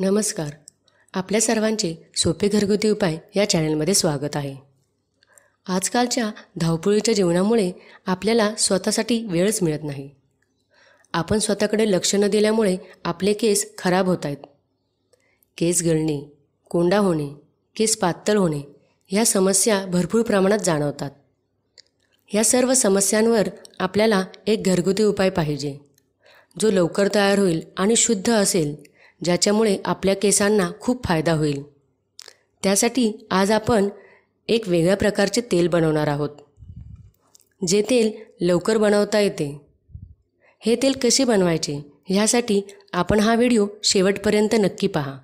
नमस्कार. आपल्या सर्वांचे सोपे घरगुती उपाय या चॅनलमध्ये स्वागत आहे. आजकालच्या धावपळीच्या जीवनामुळे आपल्याला स्वतःसाठी वेळच मिळत नाही. आपण स्वतःकडे लक्ष न दिल्यामुळे आपले केस खराब होत आहेत. केस गळणे कोंडा होणे केस पातळ होणे ह्या समस्या भरपूर प्रमाणात जाणवतात. ह्या सर्व समस्यांवर आपल्याला एक घरगुती उपाय पाहिजे जो लवकर तयार होईल आणि शुद्ध असेल ज्याच्यामुळे आपल्या केसांना खूप फायदा होईल. त्यासाठी आज आपण एक वेगळ्या प्रकारचे तेल बनवणार आहोत. जे तेल लवकर बनवता येते. हे तेल कसे बनवायचे ह्यासाठी आपण हा व्हिडिओ शेवटपर्यंत नक्की पहा.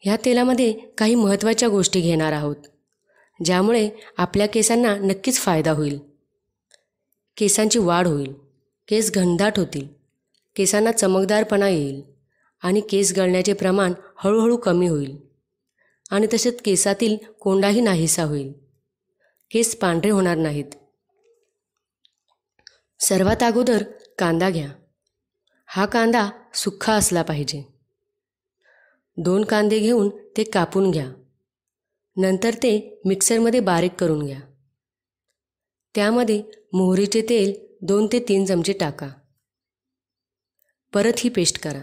ह्या तेलामध्ये काही महत्त्वाच्या गोष्टी घेणार आहोत. ज्यामुळे आपल्या केसांना नक्कीच फायदा होईल. केसांची वाढ होईल. केस घनदाट होतील. केसांना चमकदारपणा येईल. आणि केस गळण्याचे प्रमाण हळूहळू कमी होईल. आणि तसेच केसातील कोंडाही नाहीसा होईल. केस पांढरे होणार नाहीत. सर्वात अगोदर कांदा घ्या. हा कांदा सुख्खा असला पाहिजे. दोन कांदे घेऊन ते कापून घ्या. नंतर ते मिक्सरमध्ये बारीक करून घ्या. त्यामध्ये मोहरीचे तेल दोन ते तीन चमचे टाका. परत ही पेस्ट करा.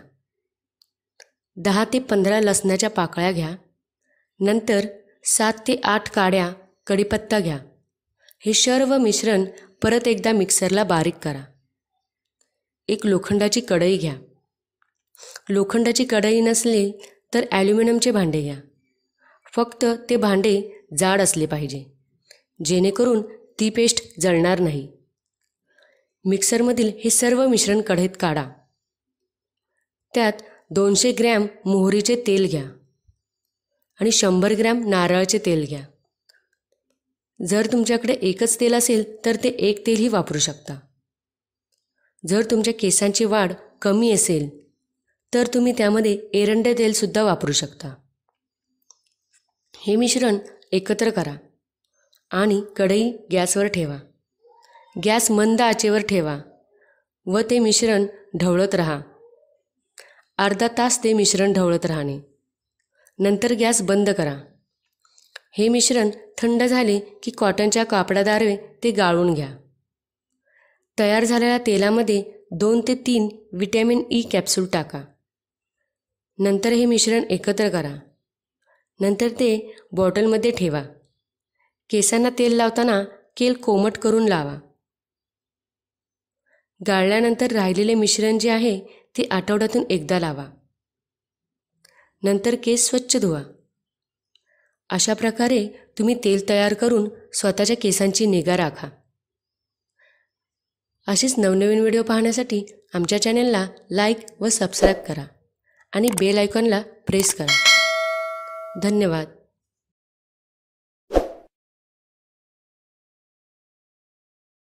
दहा ते पंधरा लसणाच्या पाकळ्या घ्या. नंतर सात ते आठ काड्या कढीपत्ता घ्या. हे सर्व मिश्रण परत एकदा मिक्सरला बारीक करा. एक लोखंडाची कढई घ्या. लोखंडाची कढई नसली तर ॲल्युमिनियमचे भांडे घ्या. फक्त ते भांडे जाड असले पाहिजे. जेणेकरून ती पेस्ट जळणार नाही. मिक्सरमधील हे सर्व मिश्रण कढईत काढा. त्यात दोनशे ग्रॅम मोहरीचे तेल घ्या आणि शंभर ग्रॅम नारळाचे तेल घ्या. जर तुमच्याकडे एकच तेल असेल तर ते एक तेलही वापरू शकता. जर तुमच्या केसांची वाढ कमी असेल तर तुम्ही त्यामध्ये एरंडे तेलसुद्धा वापरू शकता. हे मिश्रण एकत्र करा आणि कढई गॅसवर ठेवा. गॅस मंद आचेवर ठेवा व ते मिश्रण ढवळत राहा. अर्धा तास ते मिश्रण ढवळत राहणे. नंतर गॅस बंद करा. हे मिश्रण थंड झाले की कॉटनच्या कापडाद्वारे ते गाळून घ्या. तयार झालेल्या तेलामध्ये दोन ते तीन विटॅमिन ई कॅप्सूल टाका. नंतर हे मिश्रण एकत्र करा. नंतर ते बॉटलमध्ये ठेवा. केसांना तेल लावताना केल कोमट करून लावा. गाळल्यानंतर राहिलेले मिश्रण जे आहे ते आठवड्यातून एकदा लावा. नंतर केस स्वच्छ धुवा. अशा प्रकारे तुम्ही तेल तयार करून स्वतःच्या केसांची निगा राखा. असेच नवनवीन व्हिडिओ पाहण्यासाठी आमच्या चॅनलला लाईक व सबस्क्राईब करा आणि बेल आयकॉनला प्रेस करा. धन्यवाद.